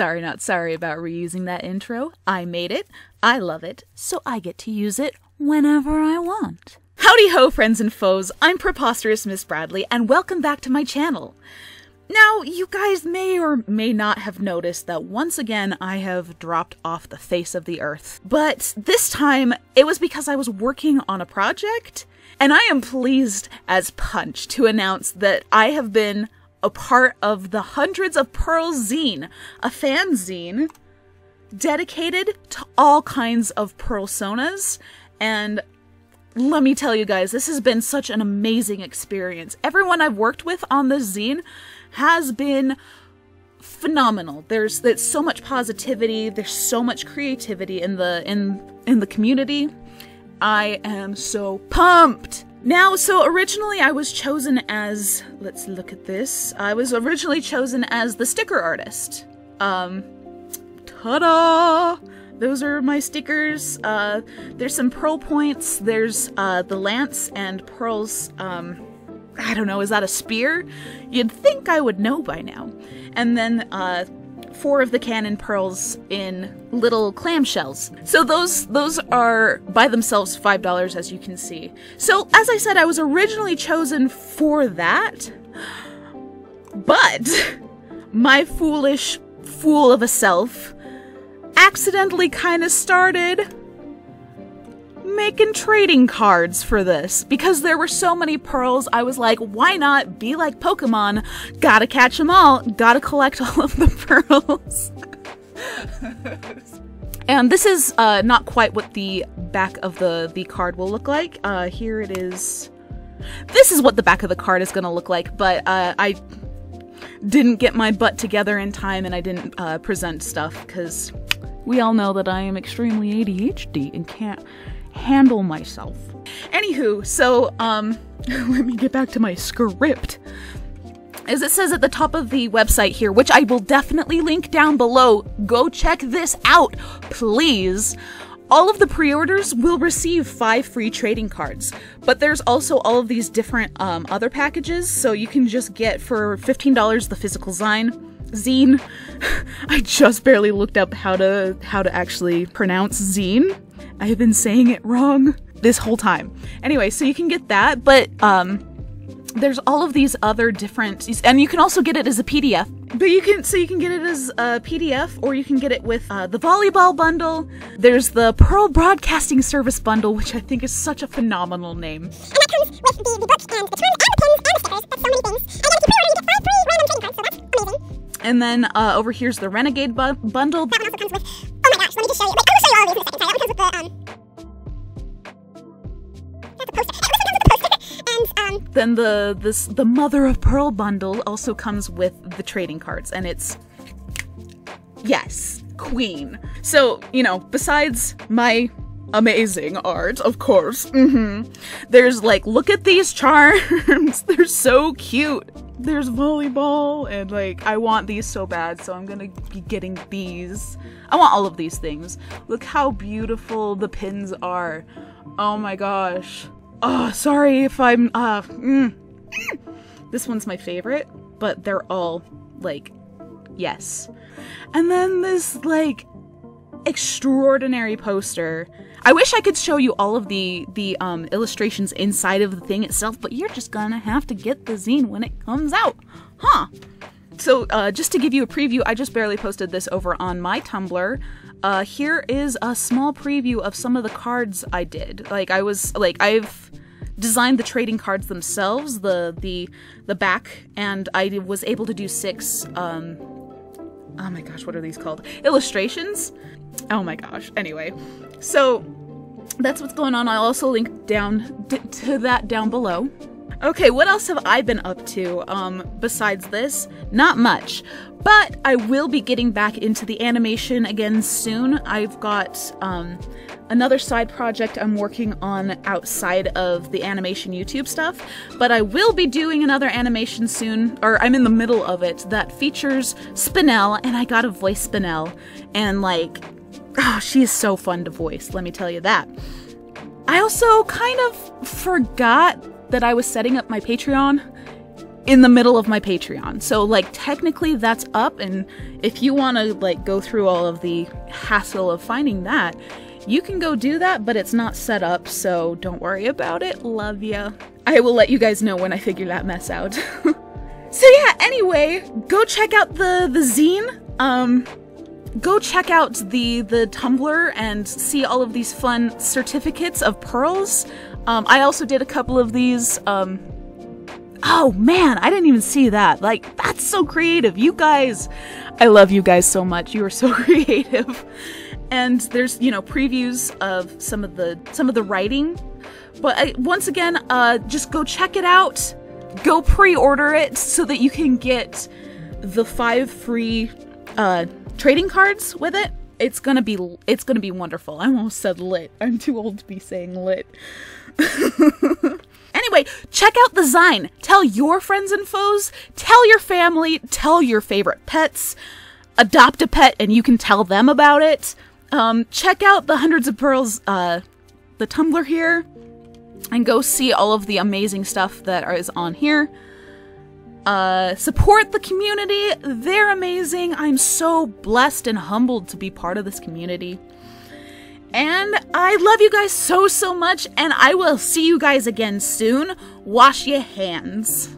Sorry, not sorry about reusing that intro. I made it, I love it, so I get to use it whenever I want. Howdy ho, friends and foes. I'm Preposterous Miss Bradley, and welcome back to my channel. Now, you guys may or may not have noticed that once again I have dropped off the face of the earth. But this time, it was because I was working on a project, and I am pleased as punch to announce that I have been a part of the Hundreds of Pearls zine, a fanzine dedicated to all kinds of personas, and let me tell you guys, this has been such an amazing experience. Everyone I've worked with on this zine has been phenomenal. There's there's so much positivity, there's so much creativity in the in in the community. I am so pumped. Now, so originally I was chosen as let's look at this. I was originally chosen as the sticker artist. Um ta-da! Those are my stickers. Uh, there's some pearl points. There's uh, the lance and pearls. Um, I don't know, is that a spear? You'd think I would know by now. And then uh, four of the canon pearls in little clamshells. So those those are by themselves five dollars, as you can see. So as I said, I was originally chosen for that, but my foolish fool of a self accidentally kind of started making trading cards for this because there were so many pearls. I was like, why not be like Pokemon? Gotta catch them all, gotta collect all of the pearls. and this is uh, not quite what the back of the, the card will look like. Uh, here it is. This is what the back of the card is gonna look like, but uh, I didn't get my butt together in time and I didn't uh, present stuff because we all know that I am extremely ADHD and can't handle myself. Anywho, so, um, let me get back to my script. As it says at the top of the website here, which I will definitely link down below, go check this out, please. All of the pre-orders will receive five free trading cards, but there's also all of these different um, other packages, so you can just get for $15 the physical zine, zine. I just barely looked up how to how to actually pronounce zine. I have been saying it wrong this whole time. Anyway, so you can get that, but um there's all of these other different and you can also get it as a PDF. But you can so you can get it as a PDF or you can get it with uh, the volleyball bundle. There's the Pearl Broadcasting Service bundle, which I think is such a phenomenal name. And comes with the, the book and the and the pins and the stickers. So many things. And then. And then uh, over here's the Renegade bu bundle. Then the this the Mother of Pearl bundle also comes with the trading cards, and it's yes, Queen. So you know, besides my amazing art, of course. Mm-hmm. There's like, look at these charms. They're so cute there's volleyball and like I want these so bad so I'm gonna be getting these. I want all of these things. Look how beautiful the pins are. Oh my gosh. Oh, sorry if I'm uh mm. This one's my favorite, but they're all like yes. And then this like extraordinary poster I wish I could show you all of the the um, illustrations inside of the thing itself, but you're just gonna have to get the zine when it comes out, huh? So uh, just to give you a preview, I just barely posted this over on my Tumblr. Uh, here is a small preview of some of the cards I did. Like I was like I've designed the trading cards themselves, the the the back, and I was able to do six. Um, oh my gosh, what are these called? Illustrations. Oh my gosh. Anyway, so that's what's going on. I'll also link down to that down below. Okay, what else have I been up to um, besides this? Not much, but I will be getting back into the animation again soon. I've got um, another side project I'm working on outside of the animation YouTube stuff, but I will be doing another animation soon, or I'm in the middle of it, that features Spinel, and I gotta voice Spinel, and like, Oh, she is so fun to voice, let me tell you that. I also kind of forgot that I was setting up my Patreon. in the middle of my Patreon. So like technically that's up and if you want to like go through all of the hassle of finding that, you can go do that, but it's not set up, so don't worry about it. Love ya. I will let you guys know when I figure that mess out. so yeah, anyway, go check out the the zine. Um go check out the the Tumblr and see all of these fun certificates of pearls. Um, I also did a couple of these. Um, oh man, I didn't even see that. Like that's so creative. You guys, I love you guys so much. You are so creative. And there's you know previews of some of the some of the writing. But I, once again, uh, just go check it out. Go pre-order it so that you can get the five free uh, trading cards with it. It's gonna be it's gonna be wonderful. I almost said lit. I'm too old to be saying lit. anyway, check out the Zine. Tell your friends and foes, tell your family, tell your favorite pets. Adopt a pet and you can tell them about it. Um, check out the Hundreds of Pearls, uh, the Tumblr here, and go see all of the amazing stuff that is on here. Uh, support the community. They're amazing. I'm so blessed and humbled to be part of this community. And I love you guys so, so much, and I will see you guys again soon. Wash your hands.